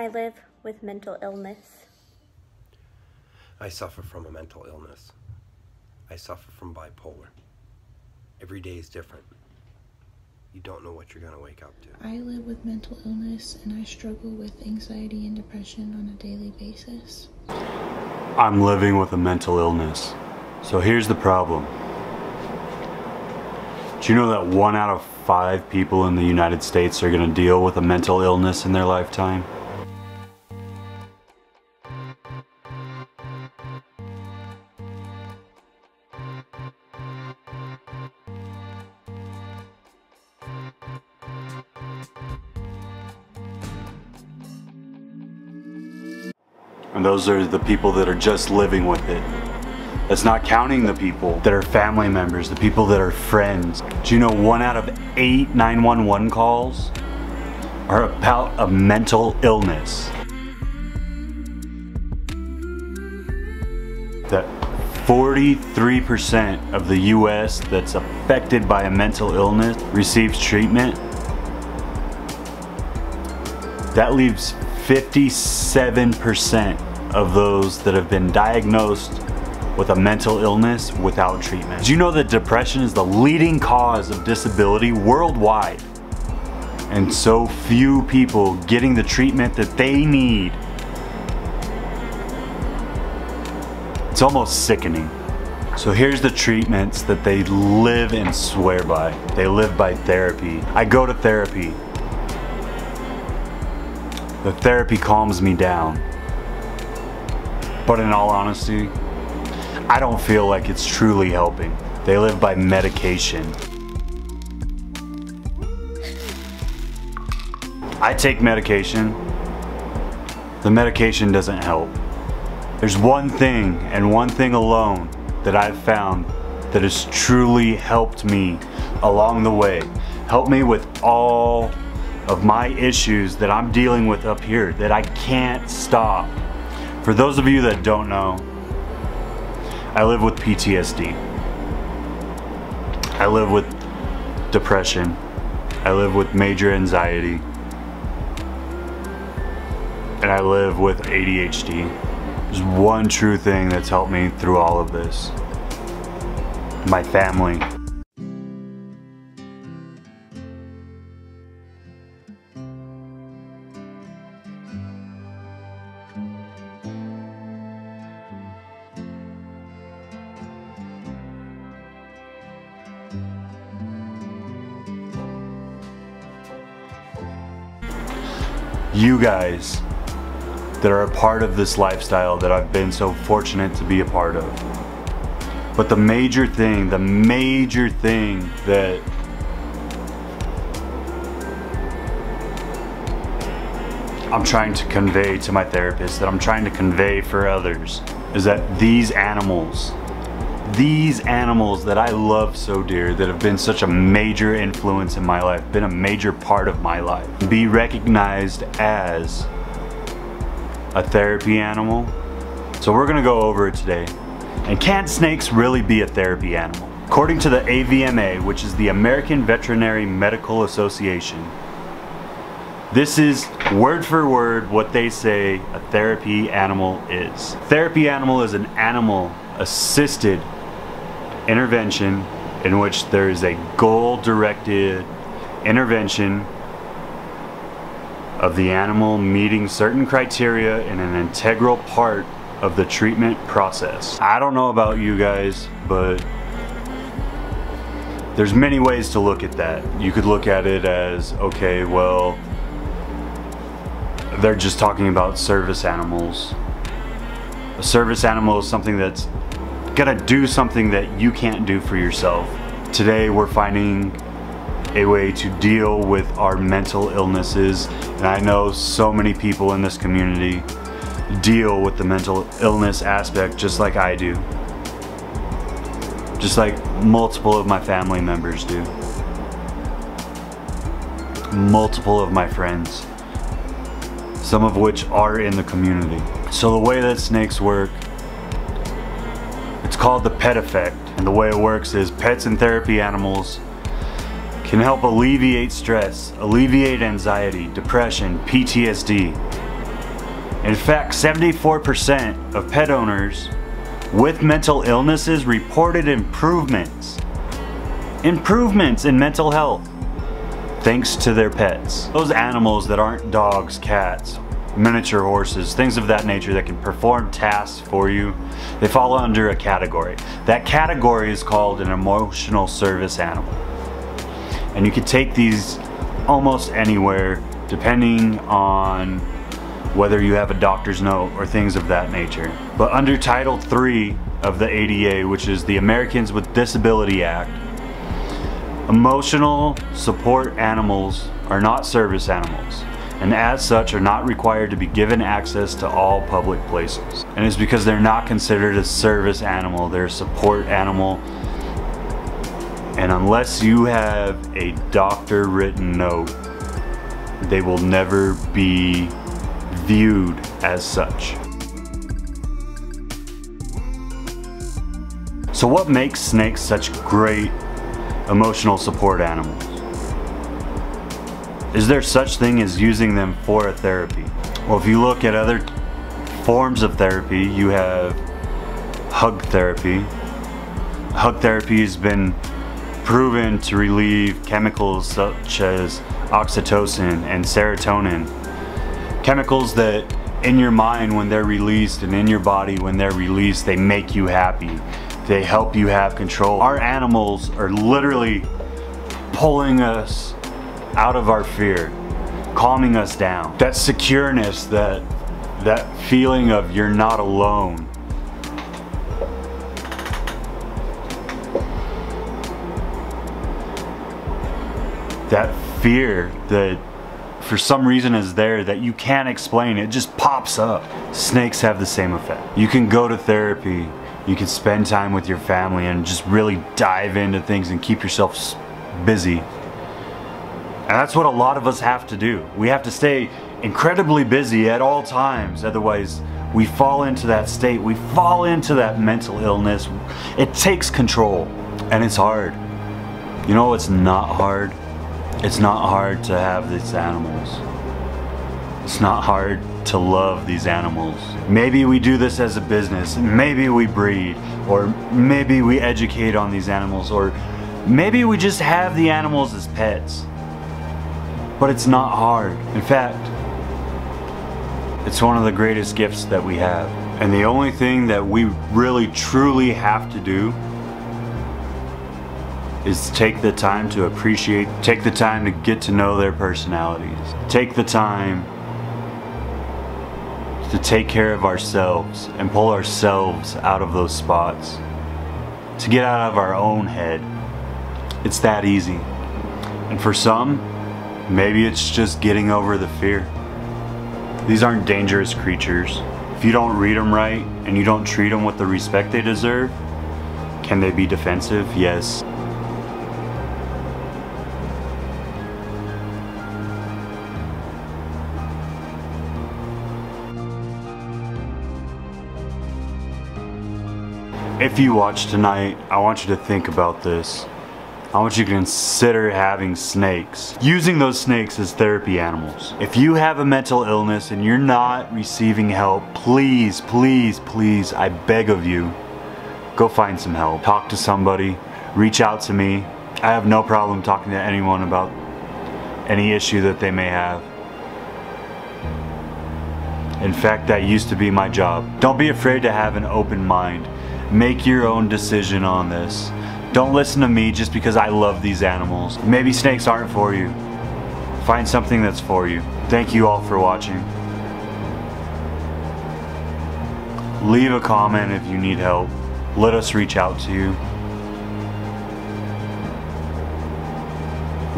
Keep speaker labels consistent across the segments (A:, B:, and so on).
A: I live with mental illness.
B: I suffer from a mental illness. I suffer from bipolar. Every day is different. You don't know what you're going to wake up to.
C: I live with mental illness and I struggle with anxiety and depression on a daily basis.
D: I'm living with a mental illness. So here's the problem. Do you know that one out of five people in the United States are going to deal with a mental illness in their lifetime? And those are the people that are just living with it. That's not counting the people that are family members, the people that are friends. Do you know one out of eight 911 calls are about a mental illness? That 43% of the US that's affected by a mental illness receives treatment. That leaves 57% of those that have been diagnosed with a mental illness without treatment. Do you know that depression is the leading cause of disability worldwide? And so few people getting the treatment that they need. It's almost sickening. So here's the treatments that they live and swear by. They live by therapy. I go to therapy. The therapy calms me down. But in all honesty, I don't feel like it's truly helping. They live by medication. I take medication. The medication doesn't help. There's one thing and one thing alone that I've found that has truly helped me along the way. Helped me with all of my issues that I'm dealing with up here that I can't stop. For those of you that don't know, I live with PTSD. I live with depression. I live with major anxiety. And I live with ADHD. There's one true thing that's helped me through all of this. My family. You guys that are a part of this lifestyle that I've been so fortunate to be a part of. But the major thing, the major thing that I'm trying to convey to my therapist, that I'm trying to convey for others, is that these animals, these animals that I love so dear, that have been such a major influence in my life, been a major part of my life, be recognized as a therapy animal. So we're gonna go over it today. And can snakes really be a therapy animal? According to the AVMA, which is the American Veterinary Medical Association, this is word for word what they say a therapy animal is. Therapy animal is an animal assisted intervention in which there is a goal directed intervention of the animal meeting certain criteria in an integral part of the treatment process. I don't know about you guys, but there's many ways to look at that. You could look at it as, okay, well, they're just talking about service animals. A service animal is something that's gonna do something that you can't do for yourself. Today we're finding a way to deal with our mental illnesses and I know so many people in this community deal with the mental illness aspect just like I do. Just like multiple of my family members do. Multiple of my friends some of which are in the community. So the way that snakes work, called the pet effect. And the way it works is pets and therapy animals can help alleviate stress, alleviate anxiety, depression, PTSD. In fact, 74% of pet owners with mental illnesses reported improvements. Improvements in mental health thanks to their pets. Those animals that aren't dogs, cats, miniature horses, things of that nature that can perform tasks for you, they fall under a category. That category is called an emotional service animal. And you can take these almost anywhere depending on whether you have a doctor's note or things of that nature. But under Title III of the ADA, which is the Americans with Disability Act, emotional support animals are not service animals and as such are not required to be given access to all public places. And it's because they're not considered a service animal, they're a support animal. And unless you have a doctor written note, they will never be viewed as such. So what makes snakes such great emotional support animals? Is there such thing as using them for a therapy? Well, if you look at other forms of therapy, you have hug therapy. Hug therapy has been proven to relieve chemicals such as oxytocin and serotonin. Chemicals that in your mind when they're released and in your body when they're released, they make you happy. They help you have control. Our animals are literally pulling us out of our fear, calming us down. That secureness, that, that feeling of you're not alone. That fear that for some reason is there that you can't explain, it just pops up. Snakes have the same effect. You can go to therapy, you can spend time with your family and just really dive into things and keep yourself busy and that's what a lot of us have to do. We have to stay incredibly busy at all times, otherwise we fall into that state, we fall into that mental illness. It takes control, and it's hard. You know it's not hard? It's not hard to have these animals. It's not hard to love these animals. Maybe we do this as a business, maybe we breed, or maybe we educate on these animals, or maybe we just have the animals as pets but it's not hard. In fact, it's one of the greatest gifts that we have. And the only thing that we really truly have to do is take the time to appreciate, take the time to get to know their personalities. Take the time to take care of ourselves and pull ourselves out of those spots. To get out of our own head. It's that easy. And for some, Maybe it's just getting over the fear. These aren't dangerous creatures. If you don't read them right and you don't treat them with the respect they deserve, can they be defensive? Yes. If you watch tonight, I want you to think about this. I want you to consider having snakes. Using those snakes as therapy animals. If you have a mental illness and you're not receiving help, please, please, please, I beg of you, go find some help. Talk to somebody, reach out to me. I have no problem talking to anyone about any issue that they may have. In fact, that used to be my job. Don't be afraid to have an open mind. Make your own decision on this. Don't listen to me just because I love these animals. Maybe snakes aren't for you. Find something that's for you. Thank you all for watching. Leave a comment if you need help. Let us reach out to you.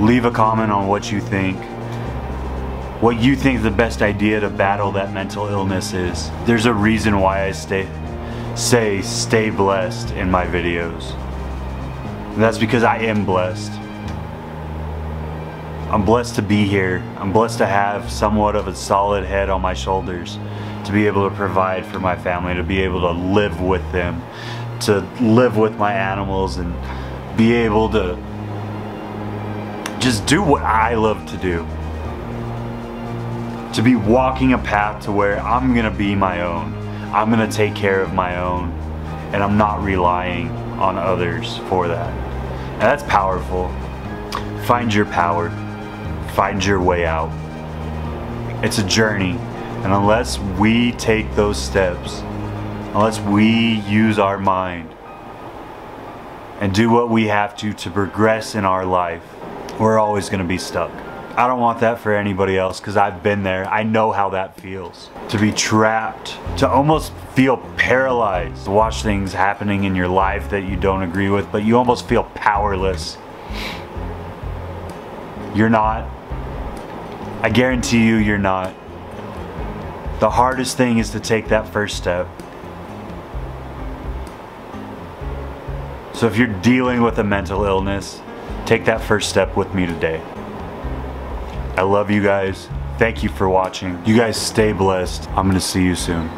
D: Leave a comment on what you think. What you think the best idea to battle that mental illness is. There's a reason why I stay, say stay blessed in my videos. And that's because I am blessed. I'm blessed to be here. I'm blessed to have somewhat of a solid head on my shoulders to be able to provide for my family, to be able to live with them, to live with my animals and be able to just do what I love to do. to be walking a path to where I'm gonna be my own. I'm gonna take care of my own, and I'm not relying on others for that. And that's powerful. Find your power, find your way out. It's a journey, and unless we take those steps, unless we use our mind and do what we have to to progress in our life, we're always going to be stuck. I don't want that for anybody else because I've been there. I know how that feels. To be trapped, to almost feel paralyzed, to watch things happening in your life that you don't agree with, but you almost feel powerless. You're not. I guarantee you, you're not. The hardest thing is to take that first step. So if you're dealing with a mental illness, take that first step with me today. I love you guys. Thank you for watching. You guys stay blessed. I'm to see you soon.